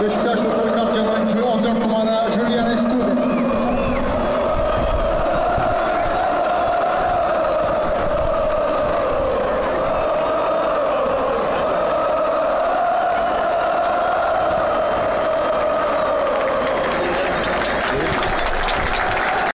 Beşiktaş'ta sarı kart yalan oyuncu 14 numara Julian Estude.